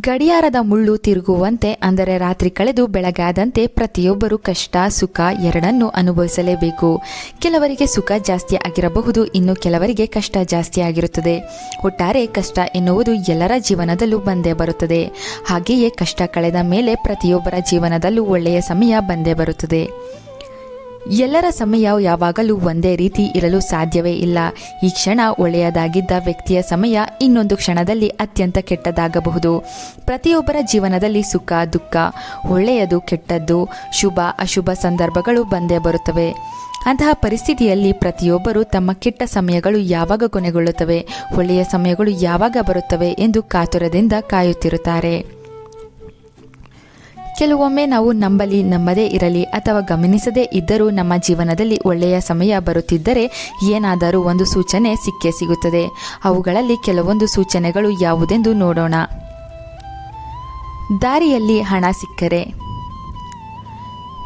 ಗಡಿಯಾರದ ಮುಳ್ಳು ತಿರುಗುವಂತೆ, ಅಂದರೆ ರಾತ್ರಿ ಕಳೆದು ಬೆಳಗಾದಂತೆ ಪ್ರತಿಯೊಬ್ಬರು ಕಷ್ಟ, ಸುಖ ಎರಡನ್ನೂ ಅನುಭವಿಸಲೇಬೇಕು. ಕೆಲವರಿಗೆ ಸುಖ ಜಾಸ್ತಿ ಆಗಿರಬಹುದು, ಇನ್ನು ಕೆಲವರಿಗೆ ಕಷ್ಟ ಜಾಸ್ತಿ ಆಗಿರುತ್ತದೆ. ಒಟ್ಟಾರೆ ಕಷ್ಟ ಎನ್ನುವುದು ಎಲ್ಲರ ಜೀವನದಲ್ಲೂ ಬಂದೇ ಬರುತ್ತದೆ. ಹಾಗೆಯೇ ಕಷ್ಟ ಕಳೆದ ಮೇಲೆ ಪ್ರತಿಯೊಬ್ಬರ ಜೀವನದಲ್ಲೂ ಒಳ್ಳೆಯ ಸಮಯ ಬಂದೇ ಬರುತ್ತದೆ. ಎಲ್ಲರ ಸಮಯ ಯಾವಾಗಲೂ ಒಂದೇ ರೀತಿ ಇರಲು ಸಾಧ್ಯವೇ ಇಲ್ಲ. ಈ ಕ್ಷಣ ಒಳ್ಳೆಯದಾಗಿದ್ದ ವ್ಯಕ್ತಿಯ ಸಮಯ ಇನ್ನೊಂದು ಕ್ಷಣದಲ್ಲಿ ಅತ್ಯಂತ ಕೆಟ್ಟದಾಗಬಹುದು. ಪ್ರತಿಯೊಬ್ಬರ ಜೀವನದಲ್ಲಿ ಸುಖ, ದುಃಖ, ಒಳ್ಳೆಯದು ಕೆಟ್ಟದ್ದು, ಶುಭ, ಅಶುಭ ಸಂದರ್ಭಗಳು ಬಂದೇ ಬರುತ್ತವೆ. ಅಂತಹ ಪರಿಸ್ಥಿತಿಯಲ್ಲಿ ಪ್ರತಿಯೊಬ್ಬರು ತಮ್ಮ ಕೆಟ್ಟ ಸಮಯಗಳು ಯಾವಾಗ ಕೊನೆಗೊಳ್ಳುತ್ತವೆ, ಒಳ್ಳೆಯ ಸಮಯಗಳು ಯಾವಾಗ ಬರುತ್ತವೆ ಎಂದು ಕಾತುರದಿಂದ ಕಾಯುತ್ತಿರುತ್ತಾರೆ. ಕೆಲವೊಮ್ಮೆ ನಾವು ನಂಬಲಿ ನಂಬದೇ ಇರಲಿ ಅಥವಾ ಗಮನಿಸದೇ ಇದ್ದರೂ ನಮ್ಮ ಜೀವನದಲ್ಲಿ ಒಳ್ಳೆಯ ಸಮಯ ಬರುತ್ತಿದ್ದರೆ ಏನಾದರೂ ಒಂದು ಸೂಚನೆ ಸಿಕ್ಕೇ ಸಿಗುತ್ತದೆ. ಅವುಗಳಲ್ಲಿ ಕೆಲವೊಂದು ಸೂಚನೆಗಳು ಯಾವುದೆಂದು ನೋಡೋಣ. ದಾರಿಯಲ್ಲಿ ಹಣ ಸಿಕ್ಕರೆ.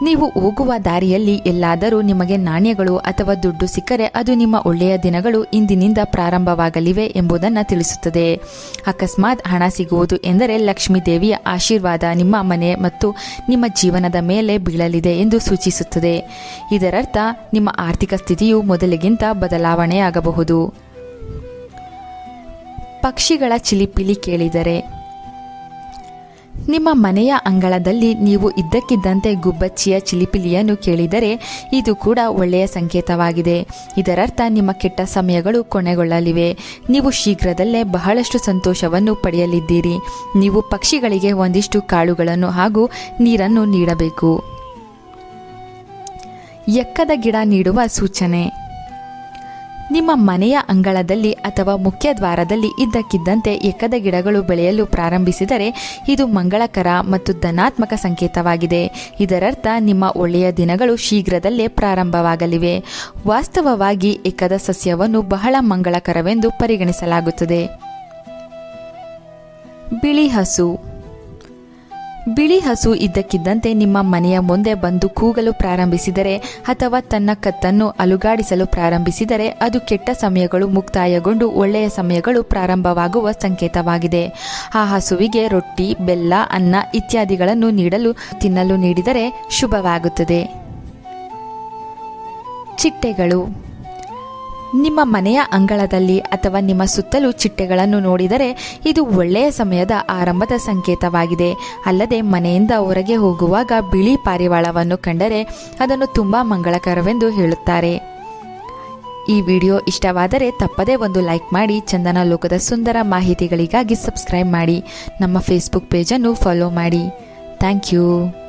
ನೀವು ಹೋಗುವ ದಾರಿಯಲ್ಲಿ ಎಲ್ಲಾದರೂ ನಿಮಗೆ ನಾಣ್ಯಗಳು ಅಥವಾ ದುಡ್ಡು ಸಿಕ್ಕರೆ ಅದು ನಿಮ್ಮ ಒಳ್ಳೆಯ ದಿನಗಳು ಇಂದಿನಿಂದ ಪ್ರಾರಂಭವಾಗಲಿವೆ ಎಂಬುದನ್ನು ತಿಳಿಸುತ್ತದೆ. ಅಕಸ್ಮಾತ್ ಹಣ ಸಿಗುವುದು ಎಂದರೆ ಲಕ್ಷ್ಮೀ ದೇವಿಯ ಆಶೀರ್ವಾದ ನಿಮ್ಮ ಮನೆ ಮತ್ತು ನಿಮ್ಮ ಜೀವನದ ಮೇಲೆ ಬೀಳಲಿದೆ ಎಂದು ಸೂಚಿಸುತ್ತದೆ. ಇದರರ್ಥ, ನಿಮ್ಮ ಆರ್ಥಿಕ ಸ್ಥಿತಿಯು ಮೊದಲಿಗಿಂತ ಬದಲಾವಣೆಯಾಗಬಹುದು. ಪಕ್ಷಿಗಳ ಚಿಲಿಪಿಲಿ ಕೇಳಿದರೆ ನಿಮ್ಮ ಮನೆಯ ಅಂಗಳದಲ್ಲಿ ನೀವು ಇದ್ದಕ್ಕಿದ್ದಂತೆ ಗುಬ್ಬಚ್ಚಿಯ ಚಿಲಿಪಿಲಿಯನ್ನು ಕೇಳಿದರೆ ಇದು ಕೂಡ ಒಳ್ಳೆಯ ಸಂಕೇತವಾಗಿದೆ. ಇದರರ್ಥ ನಿಮ್ಮ ಕೆಟ್ಟ ಸಮಯಗಳು ಕೊನೆಗೊಳ್ಳಲಿವೆ. ನೀವು ಶೀಘ್ರದಲ್ಲೇ ಬಹಳಷ್ಟು ಸಂತೋಷವನ್ನು ಪಡೆಯಲಿದ್ದೀರಿ. ನೀವು ಪಕ್ಷಿಗಳಿಗೆ ಒಂದಿಷ್ಟು ಕಾಳುಗಳನ್ನು ಹಾಗೂ ನೀರನ್ನು ನೀಡಬೇಕು. ಎಕ್ಕದ ಗಿಡ ನೀಡುವ ಸೂಚನೆ. ನಿಮ್ಮ ಮನೆಯ ಅಂಗಳದಲ್ಲಿ ಅಥವಾ ಮುಖ್ಯ ದ್ವಾರದಲ್ಲಿ ಇದ್ದಕ್ಕಿದ್ದಂತೆ ಎಕ್ಕದ ಗಿಡಗಳು ಬೆಳೆಯಲು ಪ್ರಾರಂಭಿಸಿದರೆ ಇದು ಮಂಗಳಕರ ಮತ್ತು ಧನಾತ್ಮಕ ಸಂಕೇತವಾಗಿದೆ. ಇದರರ್ಥ ನಿಮ್ಮ ಒಳ್ಳೆಯ ದಿನಗಳು ಶೀಘ್ರದಲ್ಲೇ ಪ್ರಾರಂಭವಾಗಲಿವೆ. ವಾಸ್ತವವಾಗಿ ಎಕ್ಕದ ಸಸ್ಯವನ್ನು ಬಹಳ ಮಂಗಳಕರವೆಂದು ಪರಿಗಣಿಸಲಾಗುತ್ತದೆ. ಬಿಳಿ ಹಸು ಬಿಳಿ ಹಸು ಇದ್ದಕ್ಕಿದ್ದಂತೆ ನಿಮ್ಮ ಮನೆಯ ಮುಂದೆ ಬಂದು ಕೂಗಲು ಪ್ರಾರಂಭಿಸಿದರೆ ಅಥವಾ ತನ್ನ ಕತ್ತನ್ನು ಅಲುಗಾಡಿಸಲು ಪ್ರಾರಂಭಿಸಿದರೆ ಅದು ಕೆಟ್ಟ ಸಮಯಗಳು ಮುಕ್ತಾಯಗೊಂಡು ಒಳ್ಳೆಯ ಸಮಯಗಳು ಪ್ರಾರಂಭವಾಗುವ ಸಂಕೇತವಾಗಿದೆ. ಆ ಹಸುವಿಗೆ ರೊಟ್ಟಿ, ಬೆಲ್ಲ, ಅನ್ನ ಇತ್ಯಾದಿಗಳನ್ನು ನೀಡಲು, ತಿನ್ನಲು ನೀಡಿದರೆ ಶುಭವಾಗುತ್ತದೆ. ಚಿಟ್ಟೆಗಳು ನಿಮ್ಮ ಮನೆಯ ಅಂಗಳದಲ್ಲಿ ಅಥವಾ ನಿಮ್ಮ ಸುತ್ತಲೂ ಚಿಟ್ಟೆಗಳನ್ನು ನೋಡಿದರೆ ಇದು ಒಳ್ಳೆಯ ಸಮಯದ ಆರಂಭದ ಸಂಕೇತವಾಗಿದೆ. ಅಲ್ಲದೆ ಮನೆಯಿಂದ ಹೊರಗೆ ಹೋಗುವಾಗ ಬಿಳಿ ಪಾರಿವಾಳವನ್ನು ಕಂಡರೆ ಅದನ್ನು ತುಂಬ ಮಂಗಳಕರವೆಂದು ಹೇಳುತ್ತಾರೆ. ಈ ವಿಡಿಯೋ ಇಷ್ಟವಾದರೆ ತಪ್ಪದೇ ಒಂದು ಲೈಕ್ ಮಾಡಿ, ಚಂದನ ಲೋಕದ ಸುಂದರ ಮಾಹಿತಿಗಳಿಗಾಗಿ ಸಬ್ಸ್ಕ್ರೈಬ್ ಮಾಡಿ, ನಮ್ಮ ಫೇಸ್ಬುಕ್ ಪೇಜನ್ನು ಫಾಲೋ ಮಾಡಿ. Thank you.